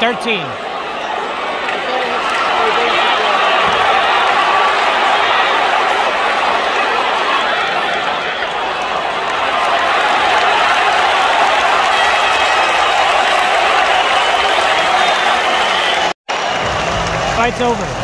13. Fight's over.